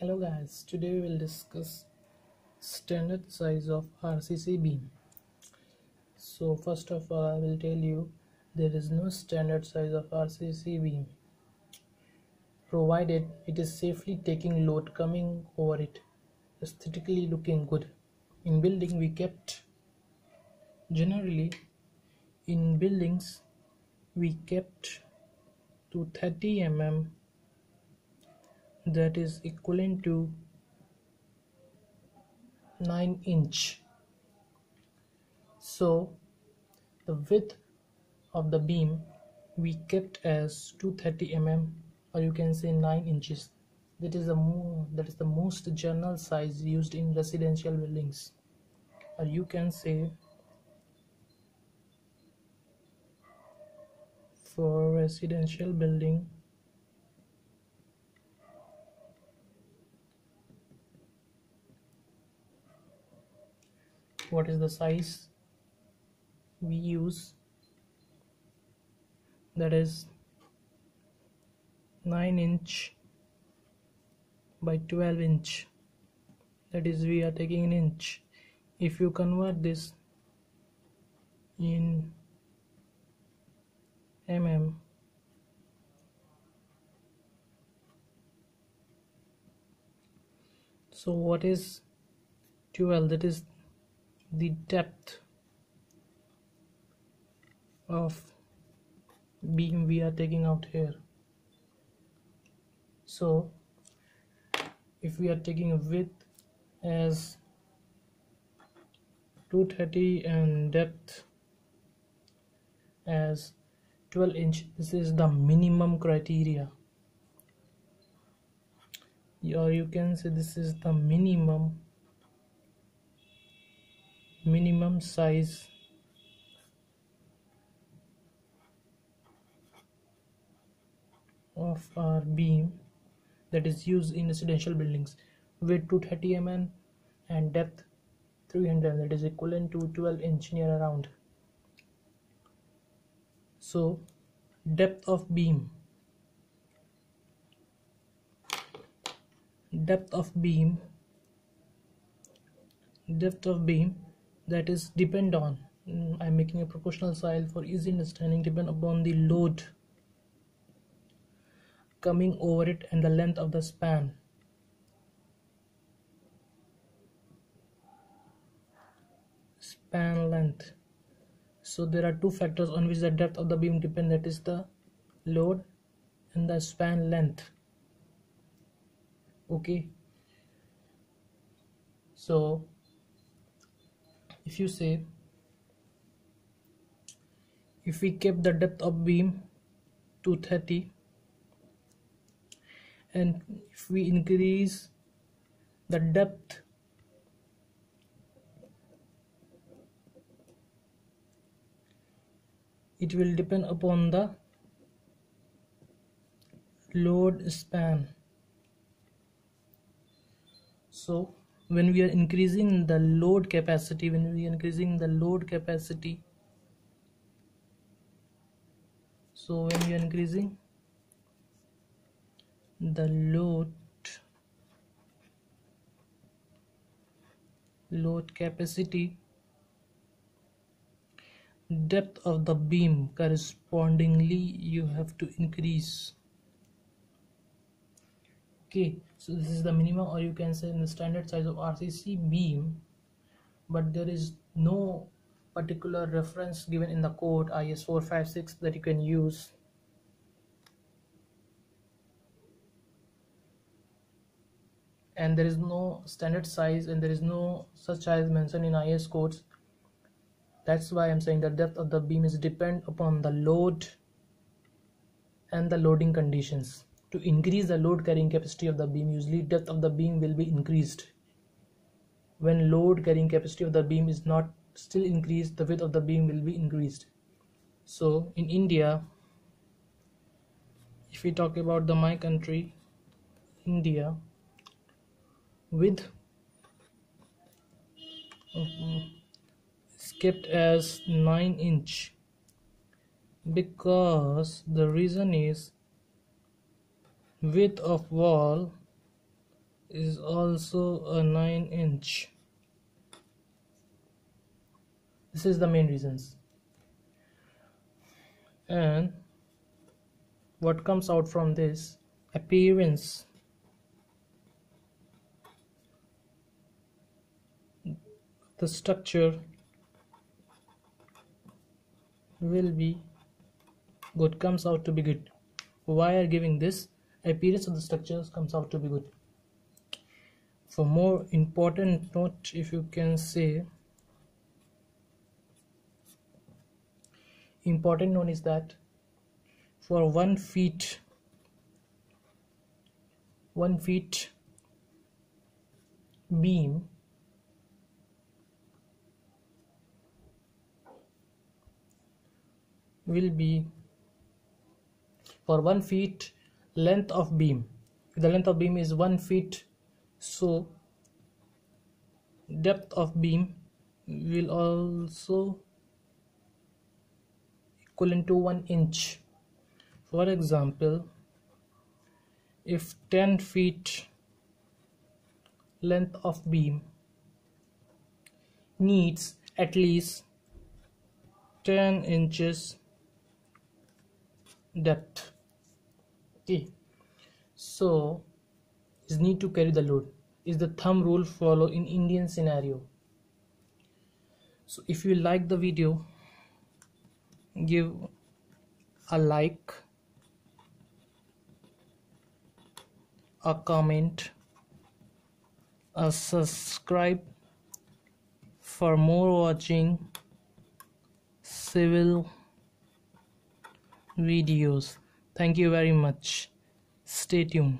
Hello guys, today we will discuss standard size of RCC beam. So first of all I will tell you there is no standard size of RCC beam provided it is safely taking load coming over it aesthetically looking good. In building we kept generally in buildings we kept to 30 mm that is equivalent to 9 inch. So the width of the beam we kept as 230 mm or you can say 9 inches. That is the that is the most general size used in residential buildings. Or you can say for residential building what is the size we use. That is 9 inch by 12 inch. That is we are taking an inch. If you convert this in mm so what is 12 that is the depth of beam we are taking out here. So if we are taking a width as 230 and depth as 12 inch this is the minimum criteria. Or you can say this is the minimum minimum size. Of our beam that is used in residential buildings. Width 230 mm and depth 300 that is equivalent to 12 inch near around. So depth of beam. Depth of beam. Depth of beam that is depend on. Mm, I'm making a proportional style for easy understanding depend upon the load coming over it and the length of the span. Span length. So there are two factors on which the depth of the beam depend that is the load and the span length. Okay? So if you say if we keep the depth of beam to 30 and if we increase the depth it will depend upon the load span. So when we are increasing the load capacity when we are increasing the load capacity so when we are increasing the load load capacity depth of the beam correspondingly you have to increase okay so this is the minimum or you can say in the standard size of RCC beam but there is no particular reference given in the code IS 456 that you can use. And there is no standard size and there is no such size mentioned in IS codes. That's why I'm saying the depth of the beam is depend upon the load and the loading conditions to increase the load carrying capacity of the beam usually depth of the beam will be increased. When load carrying capacity of the beam is not still increased the width of the beam will be increased. So in India if we talk about the my country India width kept as 9 inch because the reason is width of wall is also a 9 inch. This is the main reasons. And what comes out from this? Appearance. The structure will be good. Comes out to be good. Why are giving this appearance of the structures comes out to be good. For more important note if you can say important note is that for one feet one feet beam will be for one feet length of beam. The length of beam is one feet so depth of beam will also equivalent to one inch. For example if 10 feet length of beam needs at least 10 inches depth okay. So is need to carry the load. Is the thumb rule follow in Indian scenario? So if you like the video give a like a comment a subscribe. For more watching civil videos thank you very much. Stay tuned